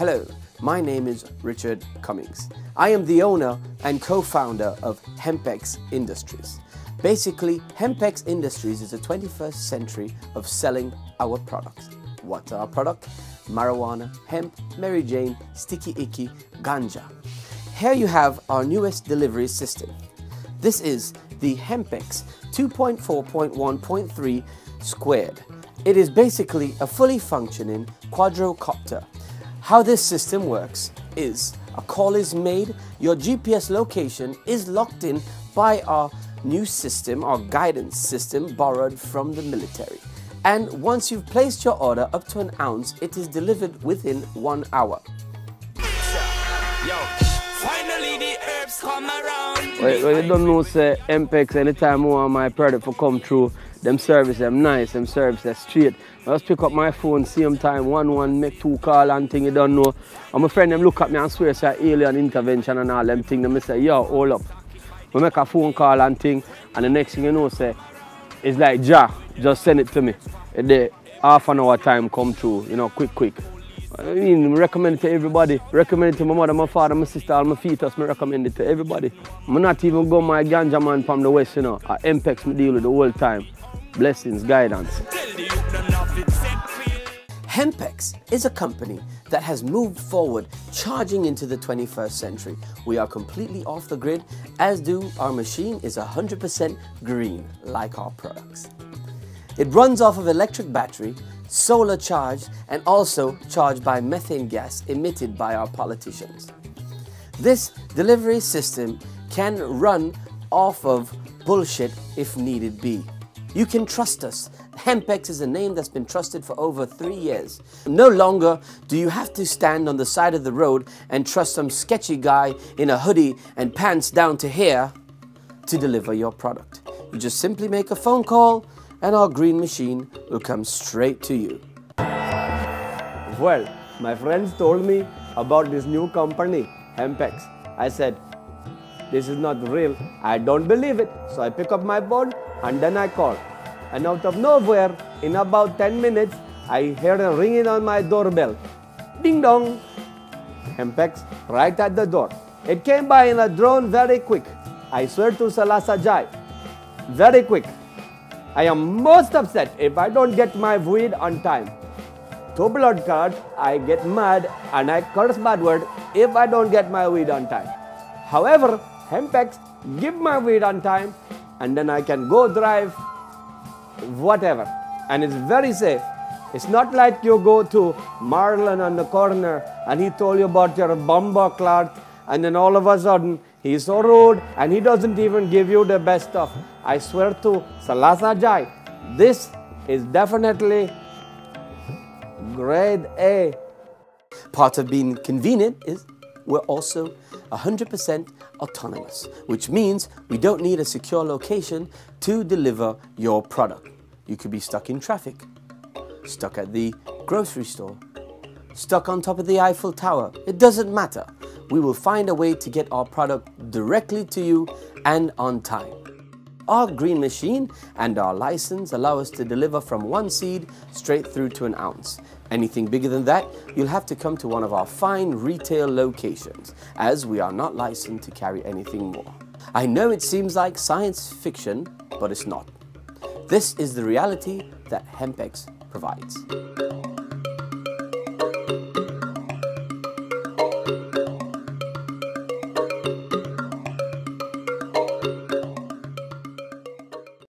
Hello, my name is Richard Cumings. I am the owner and co-founder of Hempex Industries. Basically, Hempex Industries is a 21st century of selling our products. What are our products? Marijuana, hemp, Mary Jane, sticky icky, ganja. Here you have our newest delivery system. This is the Hempex 2.4.1.3 squared. It is basically a fully functioning quadrocopter. How this system works is a call is made, your GPS location is locked in by our new system, our guidance system borrowed from the military. And once you've placed your order up to an ounce, it is delivered within one hour. Yo, finally the herbs come around. Well, well, you don't know, say, Hempex, anytime want my product to come through, them service them nice, them service them straight. I just pick up my phone, see same time, one one, make two call and thing, you don't know. And my friend them look at me and swear say alien intervention and all them thing. Them say, yo, hold up. We make a phone call and thing, and the next thing you know, say, it's like, ja, just send it to me. The half an hour time come through, you know, quick, quick. I mean, recommend it to everybody. Recommend it to my mother, my father, my sister, all my fetus. Me recommend it to everybody. I'm not even go my ganja man from the west, you know. At Hempex, me deal with the whole time. Blessings, guidance. Hempex is a company that has moved forward, charging into the 21st century. We are completely off the grid, as do our machine is 100% green, like our products. It runs off of electric battery, solar charged, and also charged by methane gas emitted by our politicians. This delivery system can run off of bullshit if needed be. You can trust us. Hempex is a name that's been trusted for over three years. No longer do you have to stand on the side of the road and trust some sketchy guy in a hoodie and pants down to here to deliver your product. You just simply make a phone call and our green machine will come straight to you. Well, my friends told me about this new company, Hempex. I said, this is not real. I don't believe it. So I pick up my phone and then I call. And out of nowhere, in about 10 minutes, I hear a ringing on my doorbell. Ding dong. Hempex right at the door. It came by in a drone very quick. I swear to Selassie Jai. Very quick. I am most upset if I don't get my weed on time. To blood card, I get mad and I curse bad word if I don't get my weed on time. However, Hempex give my weed on time and then I can go drive whatever. And it's very safe. It's not like you go to Marlon on the corner and he told you about your bomber clot and then all of a sudden he's so rude and he doesn't even give you the best stuff. I swear to Selassie Jai, this is definitely grade A. Part of being convenient is we're also 100% autonomous, which means we don't need a secure location to deliver your product. You could be stuck in traffic, stuck at the grocery store, stuck on top of the Eiffel Tower. It doesn't matter. We will find a way to get our product directly to you and on time. Our green machine and our license allow us to deliver from one seed straight through to an ounce. Anything bigger than that, you'll have to come to one of our fine retail locations, as we are not licensed to carry anything more. I know it seems like science fiction, but it's not. This is the reality that Hempex provides.